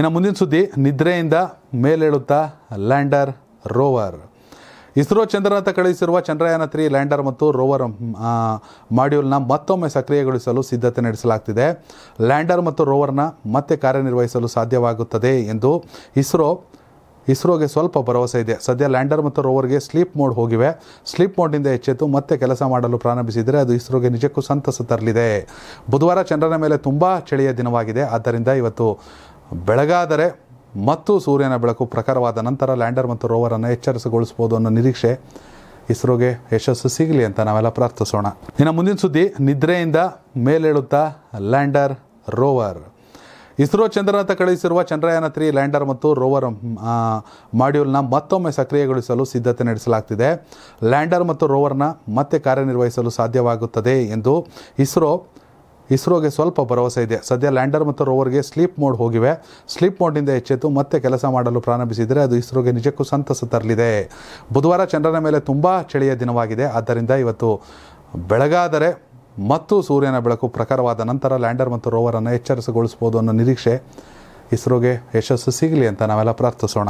ಇನ್ನು ಮುಂದಿನ ಸುದ್ದಿ, ನಿದ್ರೆಯಿಂದ ಮೇಲೇಳುತ್ತಾ ಲ್ಯಾಂಡರ್ ರೋವರ್. ಇಸ್ರೋ ಚಂದ್ರನತ್ತ ಕಳುಹಿಸಿರುವ ಚಂದ್ರಯಾನ ತ್ರೀ ಲ್ಯಾಂಡರ್ ಮತ್ತು ರೋವರ್ ಮಾಡ್ಯೂಲ್ನ ಮತ್ತೊಮ್ಮೆ ಸಕ್ರಿಯಗೊಳಿಸಲು ಸಿದ್ಧತೆ ನಡೆಸಲಾಗ್ತಿದೆ. ಲ್ಯಾಂಡರ್ ಮತ್ತು ರೋವರ್ನ ಮತ್ತೆ ಕಾರ್ಯನಿರ್ವಹಿಸಲು ಸಾಧ್ಯವಾಗುತ್ತದೆ ಎಂದು ಇಸ್ರೋ, ಇಸ್ರೋಗೆ ಸ್ವಲ್ಪ ಭರವಸೆ ಇದೆ. ಸದ್ಯ ಲ್ಯಾಂಡರ್ ಮತ್ತು ರೋವರ್ಗೆ ಸ್ಲೀಪ್ ಮೋಡ್ ಹೋಗಿವೆ. ಸ್ಲೀಪ್ ಮೋಡ್ನಿಂದ ಎಚ್ಚೆತ್ತು, ಮತ್ತೆ ಕೆಲಸ ಮಾಡಲು ಪ್ರಾರಂಭಿಸಿದರೆ ಅದು ಇಸ್ರೋಗೆ ನಿಜಕ್ಕೂ ಸಂತಸ ತರಲಿದೆ. ಬುಧವಾರ ಚಂದ್ರನ ಮೇಲೆ ತುಂಬ ಚಳಿಯ ದಿನವಾಗಿದೆ. ಆದ್ದರಿಂದ ಇವತ್ತು ಬೆಳಗಾದರೆ ಮತ್ತು ಸೂರ್ಯನ ಬೆಳಕು ಪ್ರಖರವಾದ ನಂತರ ಲ್ಯಾಂಡರ್ ಮತ್ತು ರೋವರನ್ನು ಎಚ್ಚರಿಸಗೊಳಿಸಬಹುದು ಅನ್ನೋ ನಿರೀಕ್ಷೆ ಇಸ್ರೋಗೆ ಯಶಸ್ಸು ಸಿಗಲಿ ಅಂತ ನಾವೆಲ್ಲ ಪ್ರಾರ್ಥಿಸೋಣ. ಇನ್ನು ಮುಂದಿನ ಸುದ್ದಿ, ನಿದ್ರೆಯಿಂದ ಮೇಲೇಳುತ್ತಾ ಲ್ಯಾಂಡರ್, ರೋವರ್. ಇಸ್ರೋ ಚಂದ್ರನತ್ತ ಕಳುಹಿಸಿರುವ ಚಂದ್ರಯಾನ ತ್ರೀ ಲ್ಯಾಂಡರ್ ಮತ್ತು ರೋವರ್ ಮಾಡ್ಯೂಲ್ನ ಮತ್ತೊಮ್ಮೆ ಸಕ್ರಿಯಗೊಳಿಸಲು ಸಿದ್ಧತೆ ನಡೆಸಲಾಗ್ತಿದೆ. ಲ್ಯಾಂಡರ್ ಮತ್ತು ರೋವರ್ನ ಮತ್ತೆ ಕಾರ್ಯನಿರ್ವಹಿಸಲು ಸಾಧ್ಯವಾಗುತ್ತದೆ ಎಂದು ಇಸ್ರೋ ಇಸ್ರೋಗೆ ಸ್ವಲ್ಪ ಭರವಸೆ ಇದೆ. ಸದ್ಯ ಲ್ಯಾಂಡರ್ ಮತ್ತು ರೋವರ್ಗೆ ಸ್ಲೀಪ್ ಮೋಡ್ ಹೋಗಿವೆ. ಸ್ಲೀಪ್ ಮೋಡ್ನಿಂದ ಎಚ್ಚೆತ್ತು ಮತ್ತೆ ಕೆಲಸ ಮಾಡಲು ಪ್ರಾರಂಭಿಸಿದರೆ ಅದು ಇಸ್ರೋಗೆ ನಿಜಕ್ಕೂ ಸಂತಸ ತರಲಿದೆ. ಬುಧವಾರ ಚಂದ್ರನ ಮೇಲೆ ತುಂಬ ಚಳಿಯ ದಿನವಾಗಿದೆ. ಆದ್ದರಿಂದ ಇವತ್ತು ಬೆಳಗಾದರೆ ಮತ್ತು ಸೂರ್ಯನ ಬೆಳಕು ಪ್ರಖರವಾದ ನಂತರ ಲ್ಯಾಂಡರ್ ಮತ್ತು ರೋವರನ್ನು ಎಚ್ಚರಿಸಗೊಳಿಸಬಹುದು ಅನ್ನೋ ನಿರೀಕ್ಷೆ ಇಸ್ರೋಗೆ ಯಶಸ್ಸು ಸಿಗಲಿ ಅಂತ ನಾವೆಲ್ಲ ಪ್ರಾರ್ಥಿಸೋಣ.